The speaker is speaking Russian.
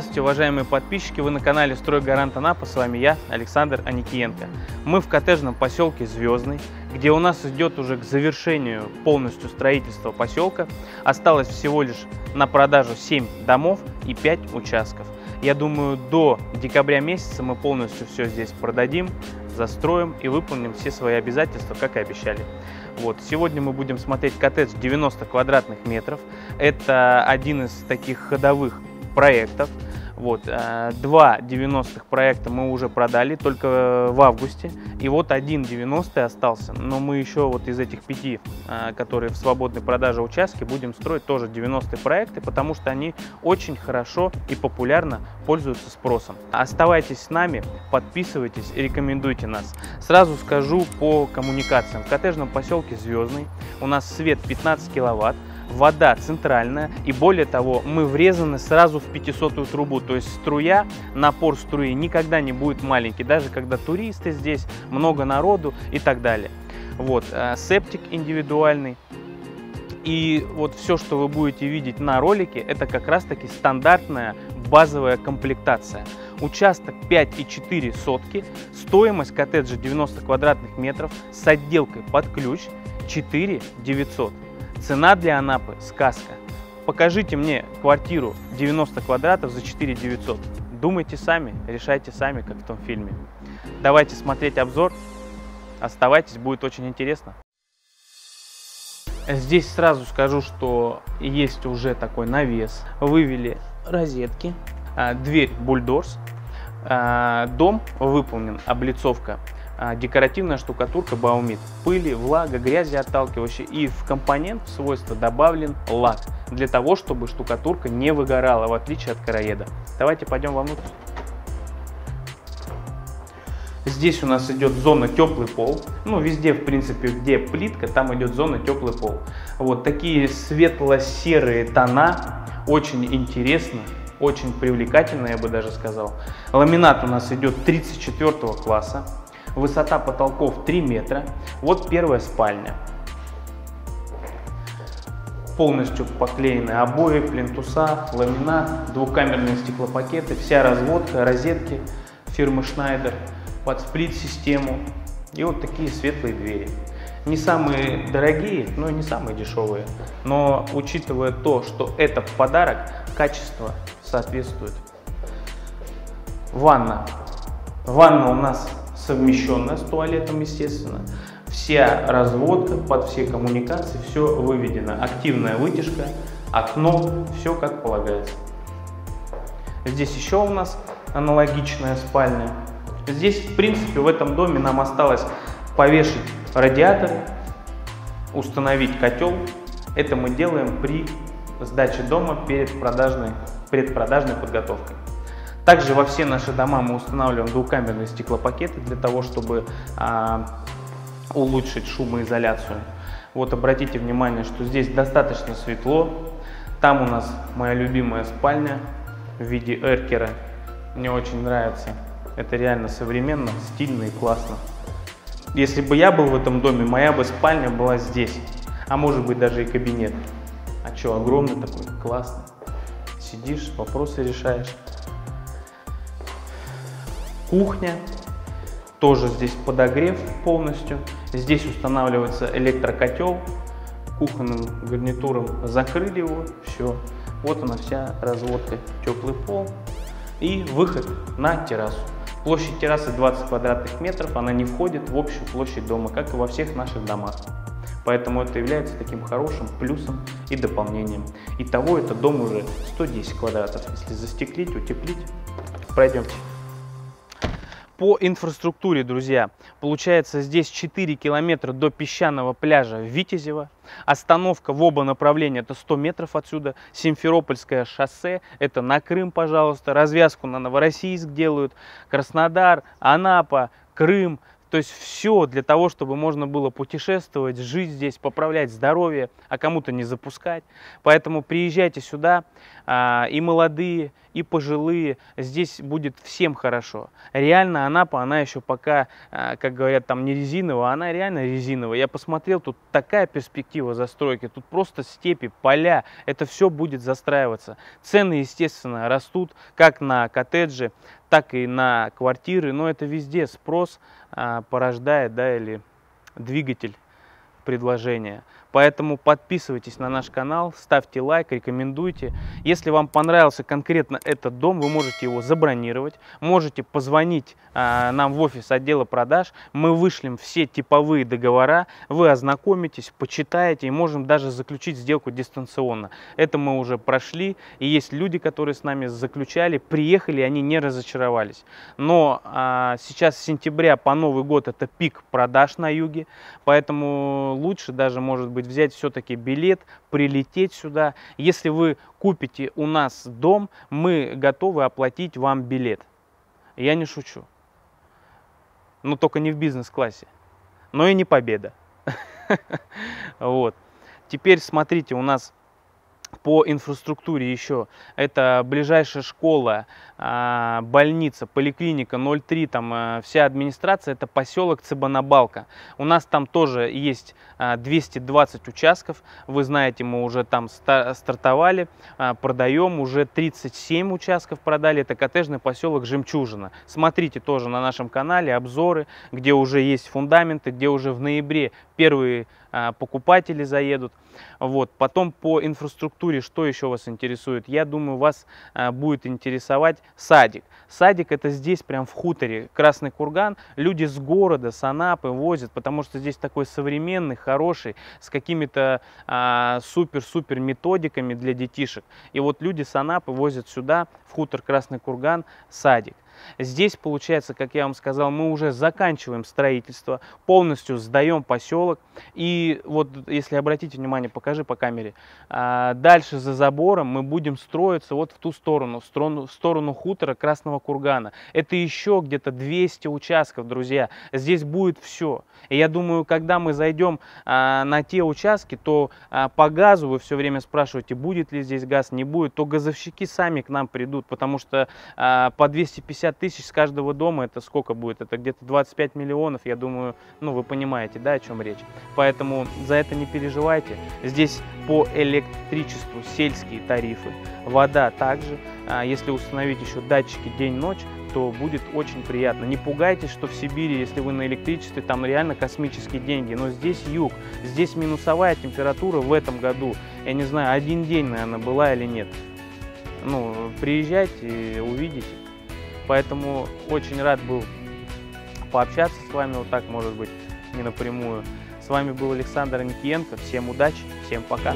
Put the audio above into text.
Здравствуйте, уважаемые подписчики! Вы на канале «Стройгарант Анапа». С вами я, Александр Аникиенко. Мы в коттеджном поселке Звездный, где у нас идет уже к завершению полностью строительство поселка. Осталось всего лишь на продажу 7 домов и 5 участков. Я думаю, до декабря месяца мы полностью все здесь продадим, застроим и выполним все свои обязательства, как и обещали. Вот. Сегодня мы будем смотреть коттедж 90 квадратных метров. Это один из таких ходовых проектов. Вот, э, два 90-х проекта мы уже продали только в августе. И вот один 90-й остался. Но мы еще вот из этих пяти, э, которые в свободной продаже участки, будем строить тоже 90-е проекты, потому что они очень хорошо и популярно пользуются спросом. Оставайтесь с нами, подписывайтесь и рекомендуйте нас. Сразу скажу по коммуникациям. В коттеджном поселке Звездный у нас свет 15 киловатт вода центральная, и более того, мы врезаны сразу в 500 трубу, то есть струя, напор струи никогда не будет маленький, даже когда туристы здесь, много народу и так далее. Вот, э, септик индивидуальный. И вот все, что вы будете видеть на ролике, это как раз таки стандартная базовая комплектация. Участок 5,4 сотки, стоимость коттеджа 90 квадратных метров с отделкой под ключ 4 900. Цена для Анапы – сказка. Покажите мне квартиру 90 квадратов за 4 900. Думайте сами, решайте сами, как в том фильме. Давайте смотреть обзор. Оставайтесь, будет очень интересно. Здесь сразу скажу, что есть уже такой навес. Вывели розетки, а, дверь бульдорс. А, дом выполнен, облицовка декоративная штукатурка Баумит. Пыли, влага, грязи отталкивающие. И в компонент свойства добавлен лак, для того, чтобы штукатурка не выгорала, в отличие от короеда. Давайте пойдем вовнутрь. Здесь у нас идет зона теплый пол. Ну, везде, в принципе, где плитка, там идет зона теплый пол. Вот такие светло-серые тона. Очень интересно, очень привлекательно, я бы даже сказал. Ламинат у нас идет 34 класса. Высота потолков 3 метра. Вот первая спальня. Полностью поклеены обои, плинтуса, ламинат, двухкамерные стеклопакеты, вся разводка, розетки фирмы Schneider под сплит-систему. И вот такие светлые двери. Не самые дорогие, но и не самые дешевые. Но учитывая то, что это подарок, качество соответствует. Ванна. Ванна у нас совмещенная с туалетом, естественно. Вся разводка под все коммуникации, все выведено. Активная вытяжка, окно, все как полагается. Здесь еще у нас аналогичная спальня. Здесь, в принципе, в этом доме нам осталось повешать радиатор, установить котел. Это мы делаем при сдаче дома перед продажной, предпродажной подготовкой. Также во все наши дома мы устанавливаем двухкамерные стеклопакеты для того, чтобы а, улучшить шумоизоляцию. Вот обратите внимание, что здесь достаточно светло. Там у нас моя любимая спальня в виде эркера. Мне очень нравится. Это реально современно, стильно и классно. Если бы я был в этом доме, моя бы спальня была здесь. А может быть даже и кабинет. А что, огромный такой, классный. Сидишь, вопросы решаешь. Кухня, тоже здесь подогрев полностью. Здесь устанавливается электрокотел, кухонным гарнитуром закрыли его, все. Вот она вся разводка, теплый пол и выход на террасу. Площадь террасы 20 квадратных метров, она не входит в общую площадь дома, как и во всех наших домах. Поэтому это является таким хорошим плюсом и дополнением. Итого это дом уже 110 квадратов. Если застеклить, утеплить, пройдемте. По инфраструктуре, друзья, получается здесь 4 километра до песчаного пляжа Витязева. Остановка в оба направления, это 100 метров отсюда. Симферопольское шоссе, это на Крым, пожалуйста. Развязку на Новороссийск делают. Краснодар, Анапа, Крым, То есть все для того, чтобы можно было путешествовать, жить здесь, поправлять здоровье, а кому-то не запускать. Поэтому приезжайте сюда, а, и молодые, и пожилые, здесь будет всем хорошо. Реально Анапа, она еще пока, а, как говорят, там не резиновая, она реально резиновая. Я посмотрел, тут такая перспектива застройки, тут просто степи, поля, это все будет застраиваться. Цены, естественно, растут как на коттеджи, так и на квартиры, но это везде спрос а, порождает, да, или двигатель предложения. Поэтому подписывайтесь на наш канал, ставьте лайк, рекомендуйте. Если вам понравился конкретно этот дом, вы можете его забронировать, можете позвонить а, нам в офис отдела продаж, мы вышлем все типовые договора, вы ознакомитесь, почитаете и можем даже заключить сделку дистанционно. Это мы уже прошли, и есть люди, которые с нами заключали, приехали, они не разочаровались. Но а, сейчас сентября по Новый год это пик продаж на юге, поэтому лучше даже может быть быть взять все-таки билет, прилететь сюда. Если вы купите у нас дом, мы готовы оплатить вам билет. Я не шучу. Но только не в бизнес-классе. Но и не победа. Вот. Теперь смотрите, у нас по инфраструктуре еще. Это ближайшая школа, а, больница, поликлиника 03, там а, вся администрация, это поселок Цыбанабалка. У нас там тоже есть 220 а, участков, вы знаете, мы уже там стартовали, продаем, уже 37 участков продали, это коттеджный поселок Жемчужина. Смотрите тоже на нашем канале обзоры, где уже есть фундаменты, где уже в ноябре первые покупатели заедут. Вот. Потом по инфраструктуре, что еще вас интересует? Я думаю, вас будет интересовать садик. Садик это здесь, прям в хуторе, Красный Курган. Люди с города, с Анапы возят, потому что здесь такой современный, хороший, с какими-то а, супер-супер методиками для детишек. И вот люди с Анапы возят сюда, в хутор Красный Курган, садик. Здесь, получается, как я вам сказал, мы уже заканчиваем строительство, полностью сдаем поселок. И вот, если обратите внимание, покажи по камере, а, дальше за забором мы будем строиться вот в ту сторону, в сторону, в сторону хутора Красного Кургана. Это еще где-то 200 участков, друзья. Здесь будет все. И я думаю, когда мы зайдем а, на те участки, то а, по газу вы все время спрашиваете, будет ли здесь газ, не будет, то газовщики сами к нам придут, потому что по 250 тысяч с каждого дома, это сколько будет? Это где-то 25 миллионов, я думаю, ну вы понимаете, да, о чем речь. Поэтому за это не переживайте. Здесь по электричеству сельские тарифы, вода также. А, если установить еще датчики день-ночь, то будет очень приятно. Не пугайтесь, что в Сибири, если вы на электричестве, там реально космические деньги. Но здесь юг, здесь минусовая температура в этом году. Я не знаю, один день, наверное, была или нет. Ну, приезжайте увидите. Поэтому очень рад был пообщаться с вами вот так, может быть, не напрямую. С вами был Александр Никиенко. Всем удачи, всем пока.